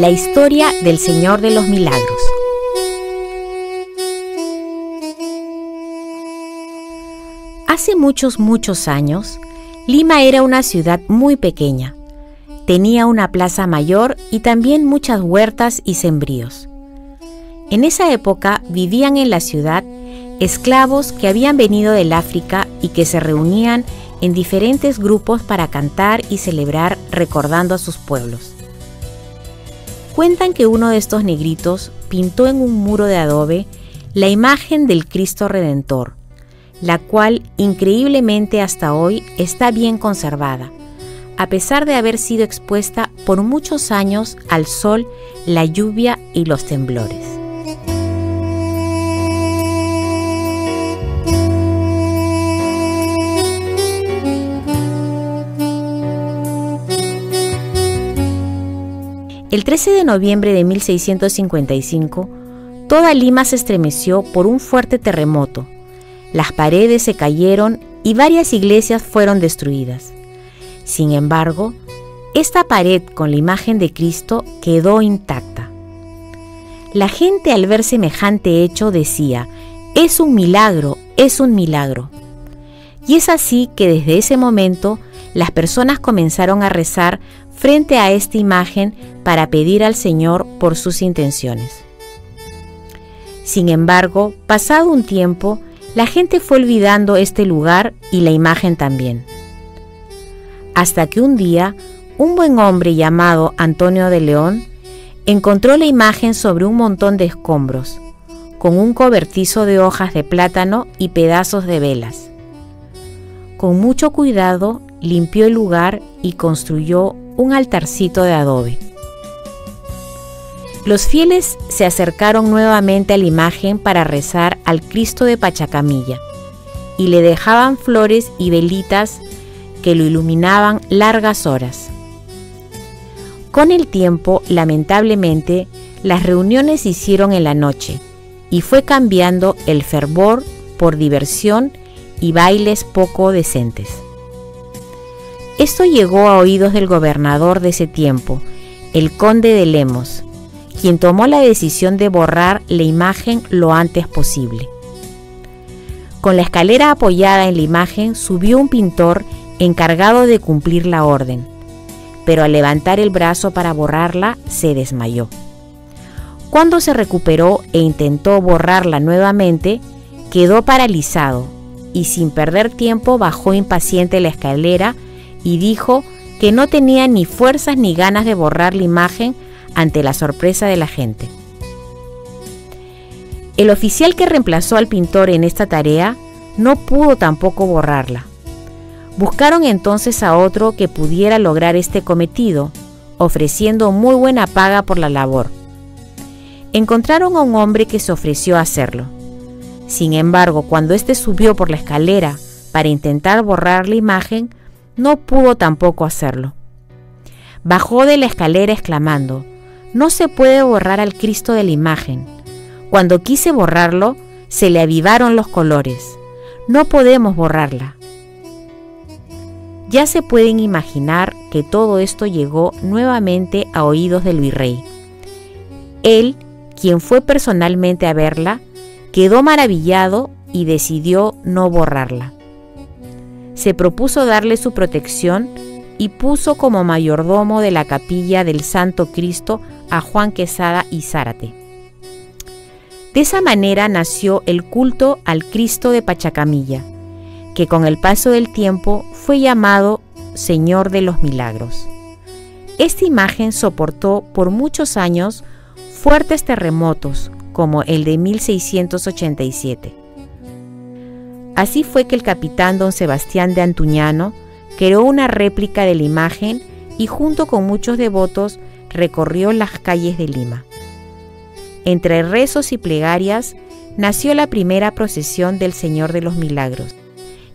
La historia del Señor de los Milagros. Hace muchos, muchos años, Lima era una ciudad muy pequeña. Tenía una plaza mayor y también muchas huertas y sembríos. En esa época vivían en la ciudad esclavos que habían venido del África y que se reunían en diferentes grupos para cantar y celebrar recordando a sus pueblos. Cuentan que uno de estos negritos pintó en un muro de adobe la imagen del Cristo Redentor, la cual increíblemente hasta hoy está bien conservada, a pesar de haber sido expuesta por muchos años al sol, la lluvia y los temblores. El 13 de noviembre de 1655, toda Lima se estremeció por un fuerte terremoto. Las paredes se cayeron y varias iglesias fueron destruidas. Sin embargo, esta pared con la imagen de Cristo quedó intacta. La gente al ver semejante hecho decía, es un milagro, es un milagro. Y es así que desde ese momento las personas comenzaron a rezar frente a esta imagen para pedir al Señor por sus intenciones. Sin embargo, pasado un tiempo, la gente fue olvidando este lugar y la imagen también. Hasta que un día, un buen hombre llamado Antonio de León encontró la imagen sobre un montón de escombros, con un cobertizo de hojas de plátano y pedazos de velas. Con mucho cuidado limpió el lugar y construyó un altarcito de adobe. Los fieles se acercaron nuevamente a la imagen para rezar al Cristo de Pachacamilla y le dejaban flores y velitas que lo iluminaban largas horas. Con el tiempo, lamentablemente, las reuniones se hicieron en la noche y fue cambiando el fervor por diversión y bailes poco decentes. Esto llegó a oídos del gobernador de ese tiempo, el conde de Lemos, quien tomó la decisión de borrar la imagen lo antes posible. Con la escalera apoyada en la imagen subió un pintor encargado de cumplir la orden, pero al levantar el brazo para borrarla se desmayó. Cuando se recuperó e intentó borrarla nuevamente, quedó paralizado y sin perder tiempo bajó impaciente la escalera y dijo que no tenía ni fuerzas ni ganas de borrar la imagen ante la sorpresa de la gente. El oficial que reemplazó al pintor en esta tarea no pudo tampoco borrarla. Buscaron entonces a otro que pudiera lograr este cometido, ofreciendo muy buena paga por la labor. Encontraron a un hombre que se ofreció a hacerlo. Sin embargo, cuando éste subió por la escalera para intentar borrar la imagen, no pudo tampoco hacerlo. Bajó de la escalera exclamando, no se puede borrar al Cristo de la imagen. Cuando quise borrarlo, se le avivaron los colores. No podemos borrarla. Ya se pueden imaginar que todo esto llegó nuevamente a oídos del virrey. Él, quien fue personalmente a verla, quedó maravillado y decidió no borrarla se propuso darle su protección y puso como mayordomo de la capilla del Santo Cristo a Juan Quesada y Zárate. De esa manera nació el culto al Cristo de Pachacamilla, que con el paso del tiempo fue llamado Señor de los Milagros. Esta imagen soportó por muchos años fuertes terremotos como el de 1687 Así fue que el capitán don Sebastián de Antuñano creó una réplica de la imagen y junto con muchos devotos recorrió las calles de Lima. Entre rezos y plegarias nació la primera procesión del Señor de los Milagros,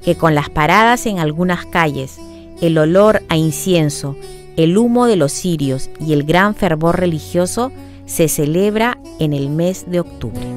que con las paradas en algunas calles, el olor a incienso, el humo de los cirios y el gran fervor religioso se celebra en el mes de octubre.